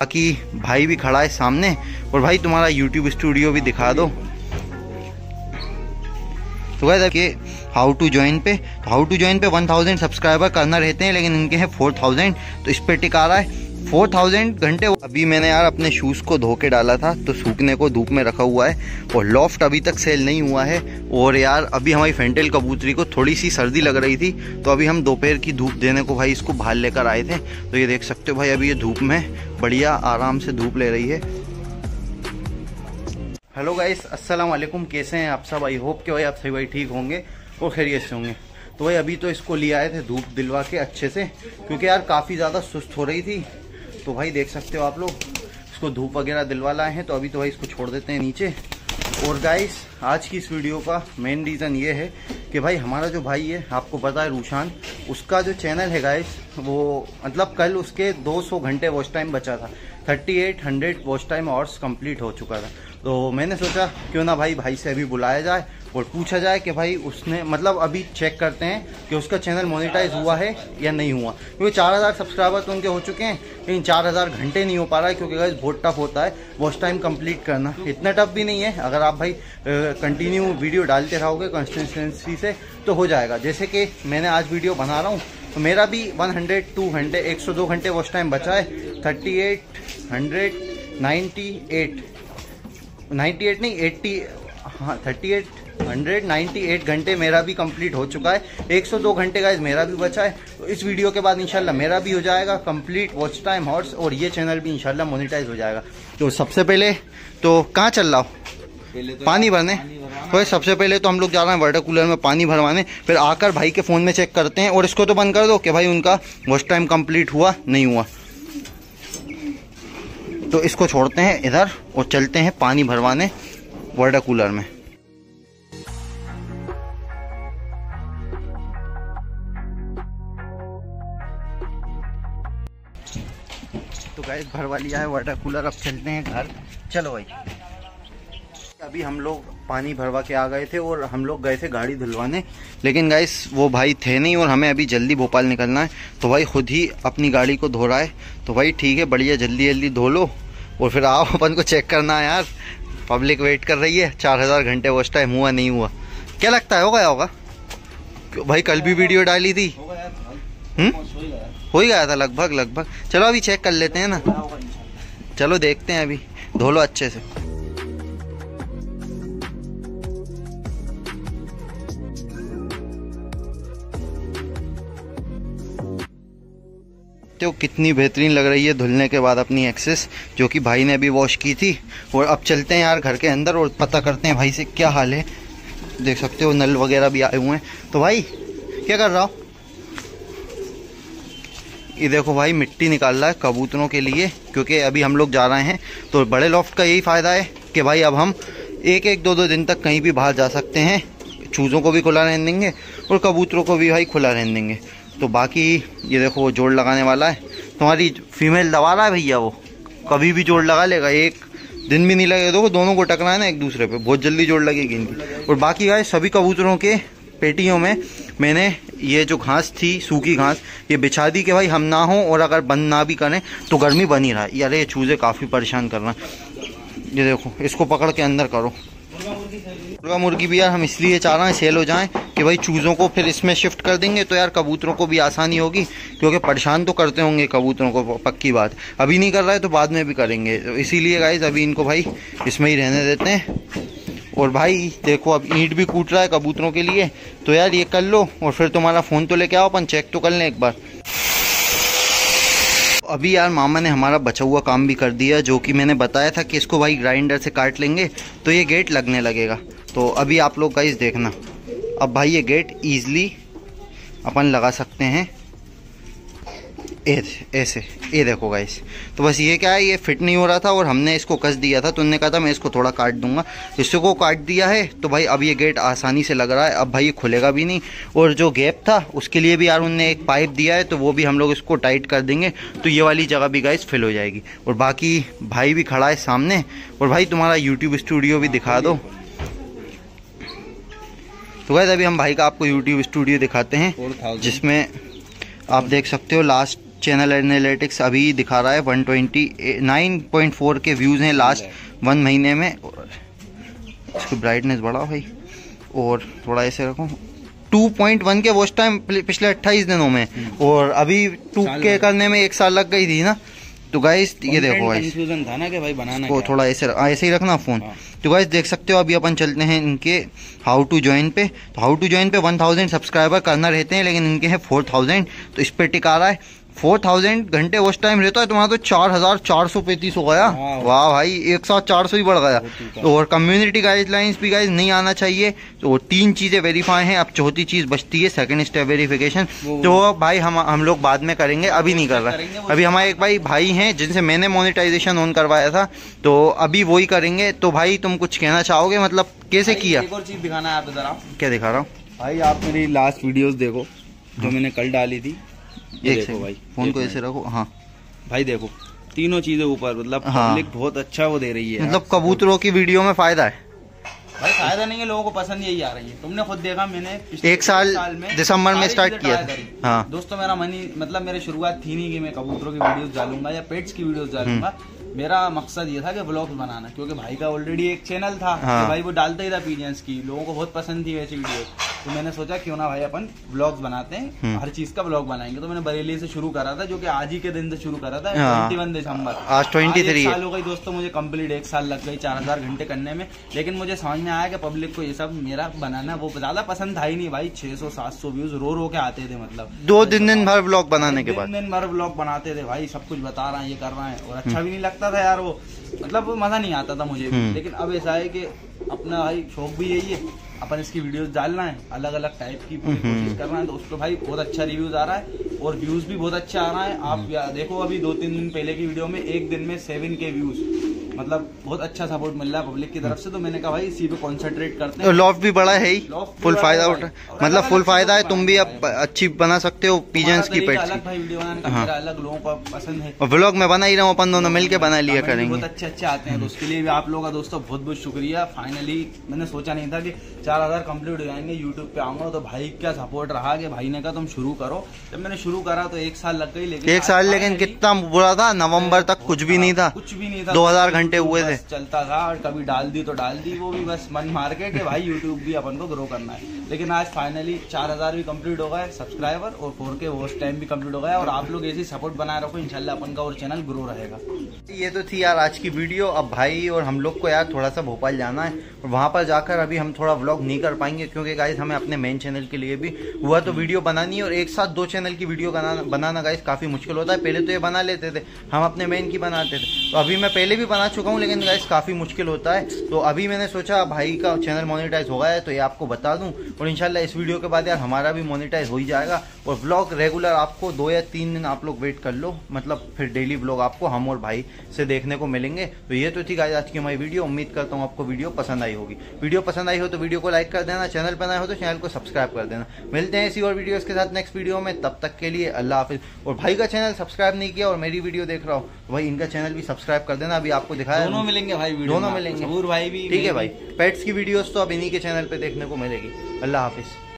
बाकी भाई भी खड़ा है सामने और भाई तुम्हारा यूट्यूब स्टूडियो भी दिखा दो। तो कि हाउ टू ज्वाइन पे हाउ टू ज्वाइन पे 1000 सब्सक्राइबर करना रहते हैं, लेकिन इनके हैं 4000 तो इस पर टिका रहा है। 4000 घंटे अभी मैंने यार अपने शूज़ को धो के डाला था तो सूखने को धूप में रखा हुआ है, और लॉफ्ट अभी तक सेल नहीं हुआ है, और यार अभी हमारी फेंटेल कबूतरी को थोड़ी सी सर्दी लग रही थी तो अभी हम दोपहर की धूप देने को भाई इसको बाहर लेकर आए थे तो ये देख सकते हो भाई अभी ये धूप में बढ़िया आराम से धूप ले रही है। हेलो गाइस अस्सलाम वालेकुम, कैसे हैं आप सब? आई होप के भाई आप सभी भाई ठीक होंगे, और खैरियत से होंगे। तो भाई अभी तो इसको ले आए थे धूप दिलवा के अच्छे से, क्योंकि यार काफ़ी ज़्यादा सुस्त हो रही थी तो भाई देख सकते हो आप लोग, इसको धूप वगैरह दिलवा लाए हैं तो अभी तो भाई इसको छोड़ देते हैं नीचे। और गाइस आज की इस वीडियो का मेन रीज़न ये है कि भाई हमारा जो भाई है, आपको पता है रूशान, उसका जो चैनल है गाइस वो मतलब कल उसके 200 घंटे वॉच टाइम बचा था। 3800 वॉच टाइम आवर्स कंप्लीट हो चुका था। तो मैंने सोचा, क्यों ना भाई भाई से अभी बुलाया जाए और पूछा जाए कि भाई उसने मतलब अभी चेक करते हैं कि उसका चैनल मोनेटाइज हुआ है या नहीं हुआ। क्योंकि चार हज़ार सब्सक्राइबर तो उनके हो चुके हैं, लेकिन चार हज़ार घंटे नहीं हो पा रहा है क्योंकि गाइस बहुत टफ होता है वॉच टाइम कंप्लीट करना। इतना टफ भी नहीं है, अगर आप भाई कंटिन्यू वीडियो डालते रहोगे कंसिस्टेंसी से तो हो जाएगा। जैसे कि मैंने आज वीडियो बना रहा हूँ तो मेरा भी 100 टू घंटे 102 घंटे वॉच टाइम बचा है। 38 100 98 98 नहीं 80 हाँ 38 198 घंटे मेरा भी कंप्लीट हो चुका है। 102 घंटे का मेरा भी बचा है। तो इस वीडियो के बाद इंशाल्लाह मेरा भी हो जाएगा। कंप्लीट वॉच टाइम हॉर्स और ये चैनल भी इंशाल्लाह मोनेटाइज हो जाएगा। तो सबसे पहले तो कहाँ चल रहा हो? तो पानी भरने? तो सबसे पहले तो हम लोग जा रहे हैं वाटर कूलर में पानी भरवाने। फिर आकर भाई के फ़ोन में चेक करते हैं और इसको तो बंद कर दो कि भाई उनका वॉच टाइम कंप्लीट हुआ नहीं हुआ। तो इसको छोड़ते हैं इधर और चलते हैं पानी भरवाने वाटर कूलर में। तो गैस भरवा लिया है वाटर कूलर अब चलते हैं घर। चलो भाई। अभी हम लोग पानी भरवा के आ गए थे और हम लोग गए थे गाड़ी धुलवाने। लेकिन गाइस वो भाई थे नहीं और हमें अभी जल्दी भोपाल निकलना है। तो भाई खुद ही अपनी गाड़ी को धो रहा है। तो भाई ठीक है बढ़िया जल्दी जल्दी धो लो। और फिर आओ अपन को चेक करना है यार। पब्लिक वेट कर रही है। चार हज़ार घंटे वॉच टाइम हुआ नहीं हुआ। क्या लगता है? हो गया होगा? भाई कल भी वीडियो डाली थी। हम्म? हो ही गया था लगभग लगभग। चलो अभी चेक कर लेते हैं ना। चलो देखते हैं अभी। धो लो अच्छे से। तो कितनी बेहतरीन लग रही है धुलने के बाद अपनी एक्सेस जो कि भाई ने अभी वॉश की थी। और अब चलते हैं यार घर के अंदर और पता करते हैं भाई से क्या हाल है। देख सकते हो नल वगैरह भी आए हुए हैं। तो भाई, क्या कर रहा हो? ये देखो भाई, मिट्टी निकाल रहा है कबूतरों के लिए, क्योंकि अभी हम लोग जा रहे हैं। तो बड़े लॉफ्ट का यही फ़ायदा है कि भाई अब हम एक एक दो दो दिन तक कहीं भी बाहर जा सकते हैं। चूज़ों को भी खुला रहने देंगे और कबूतरों को भी भाई खुला रहने देंगे। तो बाकी ये देखो, वो जोड़ लगाने वाला है। तुम्हारी फीमेल दबा रहा है भैया वो? कभी भी जोड़ लगा लेगा, एक दिन भी नहीं लगेगा, देखो दोनों को टकराए ना एक दूसरे पे। बहुत जल्दी जोड़ लगेगी इनकी। और बाकी गाय सभी कबूतरों के पेटियों में मैंने ये जो घास थी, सूखी घास, ये बिछा दी कि भाई हम ना हो और अगर बंद ना भी करें तो गर्मी बनी रहा अरे, ये चूज़े काफ़ी परेशान कर रहे हैं। ये देखो, इसको पकड़ के अंदर करो। मुर्गा मुर्गी भी यार, हम इसलिए चाह रहे हैं, सेल हो जाएँ कि भाई चूज़ों को फिर इसमें शिफ्ट कर देंगे तो यार कबूतरों को भी आसानी होगी, क्योंकि परेशान तो करते होंगे कबूतरों को, पक्की बात। अभी नहीं कर रहा है तो बाद में भी करेंगे। तो इसीलिए गाइज़ अभी इनको भाई इसमें ही रहने देते हैं। और भाई, देखो, अब ईंट भी कूट रहा है कबूतरों के लिए। तो यार, ये कर लो, और फिर तुम्हारा फ़ोन तो लेके आओ, अपन चेक तो कर लें एक बार। अभी यार, मामा ने हमारा बचा हुआ काम भी कर दिया, जो कि मैंने बताया था कि इसको भाई ग्राइंडर से काट लेंगे तो ये गेट लगने लगेगा। तो अभी आप लोग गाइस देखना। अब भाई, ये गेट ईज़िली अपन लगा सकते हैं। ऐसे ये देखो गाइस तो बस ये क्या है ये फिट नहीं हो रहा था और हमने इसको कस दिया था तो उन्होंने कहा था मैं इसको थोड़ा काट दूँगा। इसको काट दिया है तो भाई अब ये गेट आसानी से लग रहा है अब भाई ये खुलेगा भी नहीं। और जो गैप था उसके लिए भी यार उनने एक पाइप दिया है तो वो भी हम लोग इसको टाइट कर देंगे तो ये वाली जगह भी गाइस फिल हो जाएगी। और बाकी भाई भी खड़ा है सामने और भाई तुम्हारा यूट्यूब स्टूडियो भी दिखा दो। तो गैस अभी हम भाई का आपको यूट्यूब स्टूडियो दिखाते हैं जिसमें आप देख सकते हो लास्ट चैनल एनालिटिक्स अभी दिखा रहा है one twenty nine point four के व्यूज़ हैं लास्ट वन महीने में। इसकी ब्राइटनेस बढ़ाओ भाई। और थोड़ा ऐसे रखो। 2.1 के वो टाइम पिछले 28 दिनों में। और अभी टू के करने में एक साल लग गई थी ना। तो गाइस ये देखो गाइस था ना कि भाई बनाना को थोड़ा ऐसे ऐसे ही रखना फ़ोन हाँ। तो गाइस देख सकते हो अभी अपन चलते हैं इनके हाउ टू ज्वाइन पे। तो हाउ टू ज्वाइन पे 1000 सब्सक्राइबर करना रहते हैं लेकिन इनके हैं 4000 तो इस पे टिका रहा है। फोर थाउज़ेंड घंटे उस टाइम रहता है तुम्हारा तो चार हज़ार चार सौ पैंतीस हो गया। वाह भाई एक साथ चार सौ ही बढ़ गया। तो और कम्युनिटी गाइडलाइंस भी गाइज़ नहीं आना चाहिए। तो तीन चीज़ें वेरीफाई हैं अब चौथी चीज़ बचती है सेकंड स्टेप वेरिफिकेशन तो भाई हम हम लोग बाद में करेंगे अभी नहीं कर रहे। अभी हमारे एक भाई भाई हैं जिनसे मैंने मोनिटाइजेशन ऑन करवाया था। तो अभी वही करेंगे। तो भाई तुम कुछ कहना चाहोगे? मतलब कैसे किया? एक और चीज़ दिखाना है आप क्या दिखा रहा हूँ? भाई आप मेरी लास्ट वीडियोस देखो जो हाँ। मैंने कल डाली थी। एक देखो भाई फ़ोन को ऐसे रखो हाँ। भाई देखो तीनों चीज़ें ऊपर मतलब हाँ। पब्लिक बहुत अच्छा वो दे रही है मतलब कबूतरों की वीडियो में फ़ायदा है। भाई फ़ायदा नहीं है लोगों को पसंद यही आ रही है। तुमने खुद देखा मैंने एक साल, साल में दिसंबर में स्टार्ट किया था। हाँ। दोस्तों मेरा मनी मतलब मेरे शुरुआत थी नहीं कि मैं कबूतरों की वीडियोस डालूँगा या पेट्स की वीडियोस डालूँगा। मेरा मकसद ये था कि ब्लॉग्स बनाना क्योंकि भाई का ऑलरेडी एक चैनल था हाँ। भाई वो डालता ही था पीजेंस की। लोगों को बहुत पसंद थी वैसी वीडियो तो मैंने सोचा क्यों ना भाई अपन ब्लॉग्स बनाते हैं। हम्म। हर चीज़ का ब्लॉग बनाएँगे। तो मैंने बरेली से शुरू करा था जो कि आज ही के दिन से शुरू करा था ट्वेंटी वन दिसंबर। आज ट्वेंटी थ्री साल हो गई दोस्तों मुझे कंप्लीट एक साल लग गई चार हज़ार घंटे करने में। लेकिन मुझे समझ में आया कि पब्लिक को ये सब मेरा बनाना वो ज़्यादा पसंद था ही नहीं भाई। छह सौ सात सौ व्यूज़ रो रो के आते थे मतलब। दो दिन दिन भर ब्लॉग बनाने के बाद। दिन भर ब्लॉग बनाते थे भाई सब कुछ बता रहा है ये कर रहा है। और अच्छा भी नहीं लगता था यार वो। मतलब मज़ा नहीं आता था मुझे हम्म। लेकिन अब ऐसा है कि अपना भाई शौक भी यही है अपन इसकी वीडियोस डालना है अलग अलग टाइप की हम्म। कोशिश करना है तो उसको भाई बहुत अच्छा रिव्यूज़ आ रहा है और व्यूज़ भी बहुत अच्छा आ रहा है आप हम्म। देखो अभी दो तीन दिन पहले की वीडियो में एक दिन में सेवन के व्यूज़ मतलब बहुत अच्छा सपोर्ट मिल रहा है पब्लिक की तरफ़ से तो मैंने कहा भाई इसी पे कॉन्सेंट्रेट करते हैं। लॉफ्ट भी बड़ा है ही। फुल फ़ायदा उठा मतलब फुल फ़ायदा है तुम भी अब अच्छी बना सकते हो पीजेंस की पेट अलग भाई वीडियो बनाने का हाँ। अलग लोगों को पसंद है। व्लॉग में बना ही रहा हूँ अपन दोनों मिलके बना लिया करेंगे। बहुत अच्छे अच्छे आते हैं तो उसके लिए भी आप लोगों का दोस्तों बहुत बहुत शुक्रिया। फाइनली मैंने सोचा नहीं था कि चार हज़ार कंप्लीट हो जाएँगे यूट्यूब पे आऊँगा तो भाई क्या सपोर्ट रहा कि भाई ने कहा तुम शुरू करो। जब मैंने शुरू करा तो एक साल लग गई लेकिन एक साल लेकिन कितना बुरा था नवंबर तक कुछ भी नहीं था। कुछ भी नहीं था। दो हज़ार घंटे हुए थे। चलता था और कभी डाल दी तो डाल दी वो भी बस मन मार के कि भाई यूट्यूब भी अपन को ग्रो करना है। लेकिन आज फाइनली चार हज़ार भी कंप्लीट हो गए सब्सक्राइबर और फोर के वॉच टाइम भी कंप्लीट हो गया और आप लोग ऐसी सपोर्ट बनाए रखो इनशाला अपन का और चैनल ग्रो रहेगा। ये तो थी यार आज की वीडियो अब भाई और हम लोग को यार थोड़ा सा भोपाल जाना है। वहाँ पर जाकर अभी हम थोड़ा व्लॉग नहीं कर पाएँगे क्योंकि गाइज़ हमें अपने मेन चैनल के लिए भी हुआ तो वीडियो बनानी है और एक साथ दो चैनल की वीडियो बनाना बनाना गाइज़ काफ़ी मुश्किल होता है। पहले तो ये बना लेते थे, हम अपने मेन की बनाते थे। तो अभी मैं पहले भी बना चुका हूँ, लेकिन गाइज़ काफ़ी मुश्किल होता है। तो अभी मैंने सोचा, भाई का चैनल मोनिटाइज हो गया है तो ये आपको बता दूँ। और इनशाला इस वीडियो के बाद यार, हमारा भी मोनिटाइज हो ही जाएगा। और ब्लॉग रेगुलर आपको दो या तीन दिन आप लोग वेट कर लो। मतलब फिर डेली ब्लॉग आपको हम और भाई से देखने को मिलेंगे। तो ये तो थी गाइज़ आज की हमारी वीडियो उम्मीद करता हूँ आपको वीडियो पसंद आई होगी। वीडियो पसंद आई हो तो वीडियो को लाइक कर देना चैनल पर आए हो तो चैनल को सब्सक्राइब कर देना। मिलते हैं इसी और वीडियो के साथ नेक्स्ट वीडियो में तब तक के लिए अल्लाह हाफिज। और भाई का चैनल सब्सक्राइब नहीं किया और मेरी वीडियो देख रहा हो तो भाई इनका चैनल भी सब्सक्राइब कर देना अभी आपको दिखाया दोनों मिलेंगे भाई दोनों मिलेंगे। भाई भी ठीक है भाई पेट्स की वीडियोज़ तो अब इन्हीं के चैनल पर देखने को मिलेगी। अल्लाह हाफिज़।